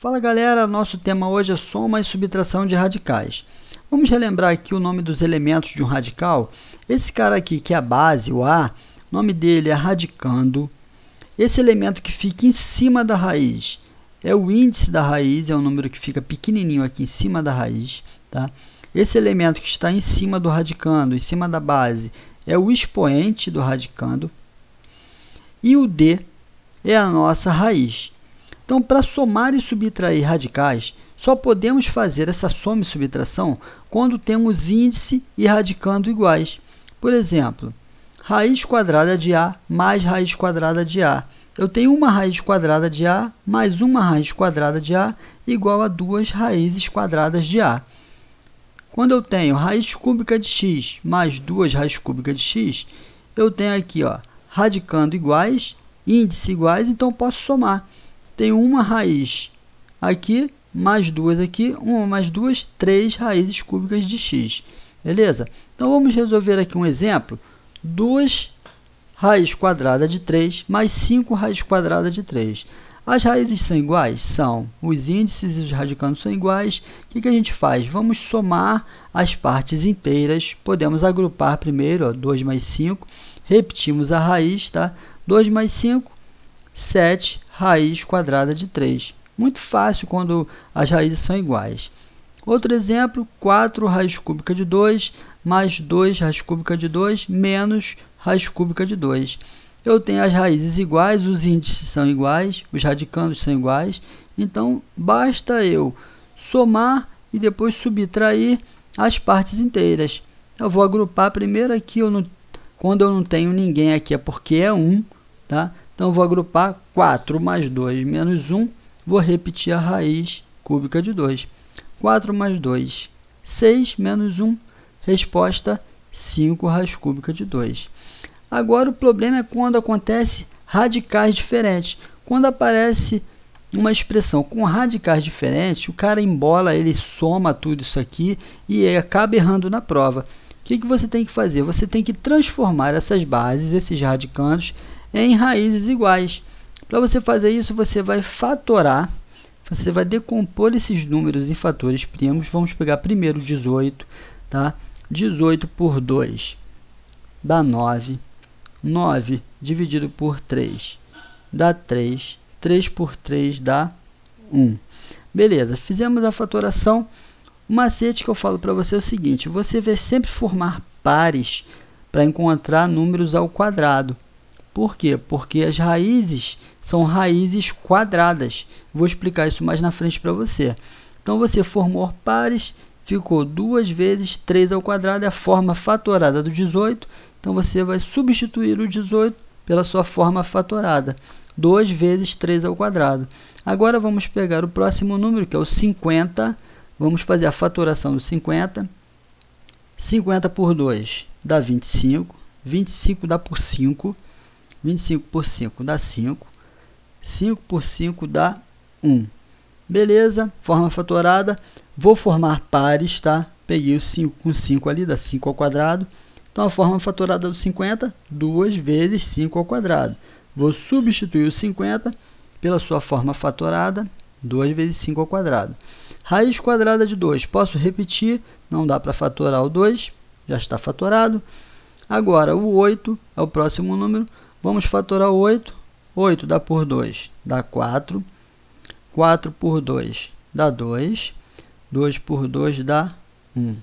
Fala galera, nosso tema hoje é soma e subtração de radicais. Vamos relembrar aqui o nome dos elementos de um radical. Esse cara aqui, que é a base, o A, o nome dele é radicando. Esse elemento que fica em cima da raiz é o índice da raiz, é o número que fica pequenininho aqui em cima da raiz. Tá? Esse elemento que está em cima do radicando, em cima da base, é o expoente do radicando. E o D é a nossa raiz. Então, para somar e subtrair radicais, só podemos fazer essa soma e subtração quando temos índice e radicando iguais. Por exemplo, raiz quadrada de A mais raiz quadrada de A. Eu tenho uma raiz quadrada de A mais uma raiz quadrada de A igual a duas raízes quadradas de A. Quando eu tenho raiz cúbica de x mais duas raízes cúbicas de x, eu tenho aqui ó, radicando iguais, índice iguais, então posso somar tem uma raiz aqui, mais duas aqui, uma mais duas, três raízes cúbicas de x. Beleza? Então, vamos resolver aqui um exemplo. 2 raiz quadrada de 3 mais 5 raiz quadrada de 3. As raízes são iguais? São. Os índices e os radicandos são iguais. O que, que a gente faz? Vamos somar as partes inteiras. Podemos agrupar primeiro, ó, 2 mais 5. Repetimos a raiz, tá? 2 mais 5, 7 raiz quadrada de 3. Muito fácil quando as raízes são iguais. Outro exemplo, 4 raiz cúbica de 2 mais 2 raiz cúbica de 2 menos raiz cúbica de 2. Eu tenho as raízes iguais, os índices são iguais, os radicandos são iguais, então basta eu somar e depois subtrair as partes inteiras. Eu vou agrupar primeiro aqui, eu não, quando eu não tenho ninguém aqui é porque é 1, tá? Então, vou agrupar 4 mais 2 menos 1. Vou repetir a raiz cúbica de 2. 4 mais 2, 6 menos 1. Resposta, 5 raiz cúbica de 2. Agora, o problema é quando acontece radicais diferentes. Quando aparece uma expressão com radicais diferentes, o cara embola, ele soma tudo isso aqui e acaba errando na prova. O que, que você tem que fazer? Você tem que transformar essas bases, esses radicandos, em raízes iguais. Para você fazer isso, você vai fatorar, você vai decompor esses números em fatores primos. Vamos pegar primeiro 18, tá? 18 por 2 dá 9. 9 dividido por 3 dá 3. 3 por 3 dá 1. Beleza, fizemos a fatoração. O macete que eu falo para você é o seguinte, você vai sempre formar pares para encontrar números ao quadrado. Por quê? Porque as raízes são raízes quadradas. Vou explicar isso mais na frente para você. Então, você formou pares, ficou 2 vezes 3 ao quadrado, é a forma fatorada do 18. Então, você vai substituir o 18 pela sua forma fatorada. 2 vezes 3 ao quadrado. Agora, vamos pegar o próximo número, que é o 50. Vamos fazer a fatoração do 50. 50 por 2 dá 25. 25 dá por 5. 25 por 5 dá 5. 5 por 5 dá 1. Beleza, forma fatorada. Vou formar pares, tá? Peguei o 5 com 5 ali, dá 5 ao quadrado. Então, a forma fatorada do 50, 2 vezes 5 ao quadrado. Vou substituir o 50 pela sua forma fatorada, 2 vezes 5 ao quadrado. Raiz quadrada de 2, posso repetir, não dá para fatorar o 2, já está fatorado. Agora, o 8 é o próximo número, Vamos fatorar 8. 8 dá por 2, dá 4. 4 por 2 dá 2. 2 por 2 dá 1.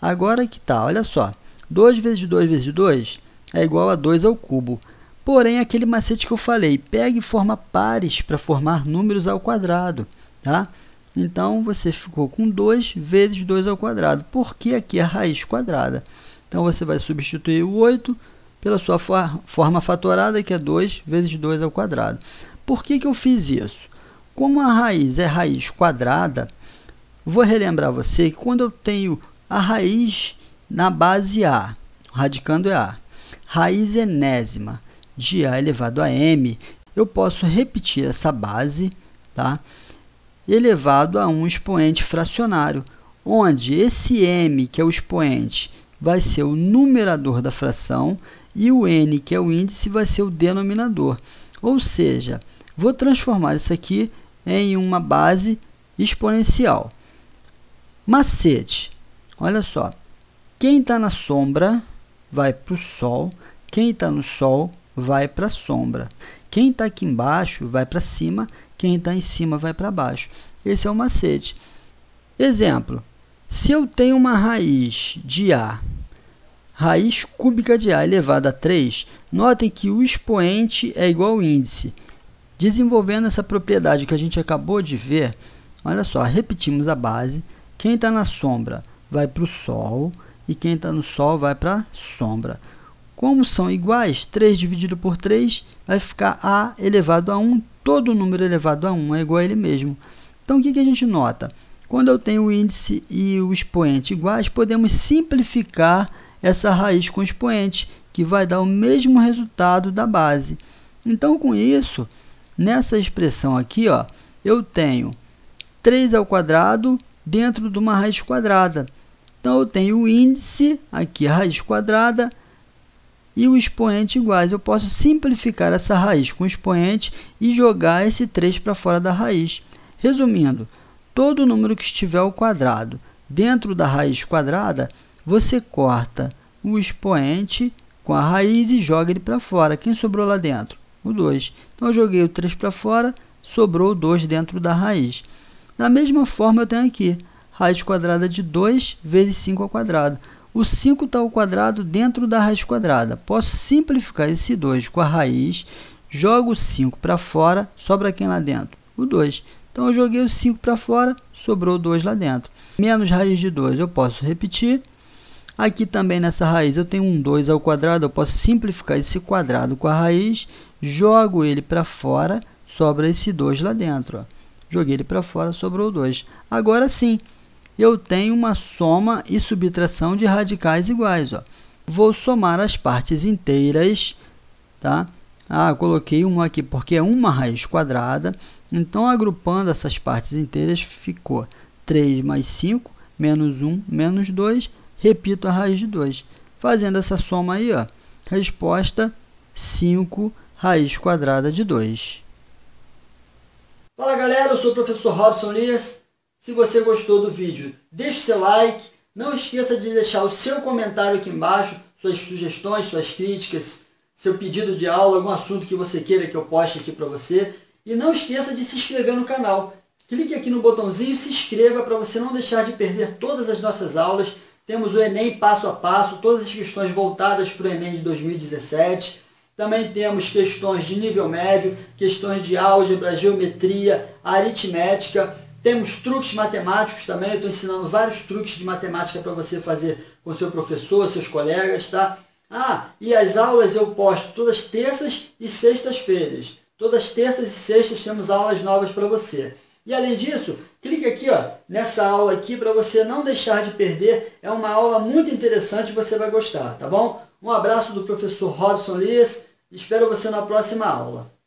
Agora que tá, olha só. 2 vezes 2 vezes 2 é igual a 2 ao cubo. Porém, aquele macete que eu falei, pegue e forma pares para formar números ao quadrado. Tá? Então, você ficou com 2 vezes 2 ao quadrado, porque aqui é a raiz quadrada. Então, você vai substituir o 8 pela sua for forma fatorada, que é 2 vezes 2 ao quadrado. Por que, que eu fiz isso? Como a raiz é raiz quadrada, vou relembrar você que quando eu tenho a raiz na base A, radicando é A, raiz enésima de A elevado a M, eu posso repetir essa base, tá? elevado a um expoente fracionário, onde esse M, que é o expoente, vai ser o numerador da fração e o n, que é o índice, vai ser o denominador. Ou seja, vou transformar isso aqui em uma base exponencial. Macete. Olha só. Quem está na sombra vai para o sol. Quem está no sol vai para a sombra. Quem está aqui embaixo vai para cima. Quem está em cima vai para baixo. Esse é o macete. Exemplo. Se eu tenho uma raiz de A, raiz cúbica de A elevada a 3, notem que o expoente é igual ao índice. Desenvolvendo essa propriedade que a gente acabou de ver, olha só, repetimos a base. Quem está na sombra vai para o Sol e quem está no Sol vai para a sombra. Como são iguais, 3 dividido por 3 vai ficar A elevado a 1. Todo número elevado a 1 é igual a ele mesmo. Então, o que, que a gente nota? Quando eu tenho o índice e o expoente iguais, podemos simplificar essa raiz com expoente, que vai dar o mesmo resultado da base. Então, com isso, nessa expressão aqui, ó, eu tenho 3 ao quadrado dentro de uma raiz quadrada. Então, eu tenho o índice, aqui a raiz quadrada, e o expoente iguais. Eu posso simplificar essa raiz com expoente e jogar esse 3 para fora da raiz. Resumindo, todo número que estiver ao quadrado dentro da raiz quadrada, você corta o expoente com a raiz e joga ele para fora. Quem sobrou lá dentro? O 2. Então, eu joguei o 3 para fora, sobrou o 2 dentro da raiz. Da mesma forma, eu tenho aqui raiz quadrada de 2 vezes 5 ao quadrado. O 5 está ao quadrado dentro da raiz quadrada. Posso simplificar esse 2 com a raiz, jogo o 5 para fora, sobra quem lá dentro? O 2. Então, eu joguei o 5 para fora, sobrou 2 lá dentro. Menos raiz de 2, eu posso repetir. Aqui também nessa raiz eu tenho um 2 ao quadrado, eu posso simplificar esse quadrado com a raiz, jogo ele para fora, sobra esse 2 lá dentro. Ó. Joguei ele para fora, sobrou 2. Agora sim, eu tenho uma soma e subtração de radicais iguais. Ó. Vou somar as partes inteiras, tá? Ah, coloquei um aqui porque é uma raiz quadrada. Então, agrupando essas partes inteiras, ficou 3 mais 5, menos 1, menos 2. Repito a raiz de 2. Fazendo essa soma aí, ó, resposta 5 raiz quadrada de 2. Fala galera, eu sou o professor Robson Lias. Se você gostou do vídeo, deixe seu like. Não esqueça de deixar o seu comentário aqui embaixo, suas sugestões, suas críticas, seu pedido de aula, algum assunto que você queira que eu poste aqui para você. E não esqueça de se inscrever no canal. Clique aqui no botãozinho se inscreva para você não deixar de perder todas as nossas aulas. Temos o Enem passo a passo, todas as questões voltadas para o Enem de 2017. Também temos questões de nível médio, questões de álgebra, geometria, aritmética. Temos truques matemáticos também. Estou ensinando vários truques de matemática para você fazer com seu professor, seus colegas, tá? Ah, e as aulas eu posto todas terças e sextas-feiras. Todas terças e sextas temos aulas novas para você. E além disso, clique aqui ó, nessa aula aqui para você não deixar de perder. É uma aula muito interessante, você vai gostar, tá bom? Um abraço do professor Robson Lias. Espero você na próxima aula.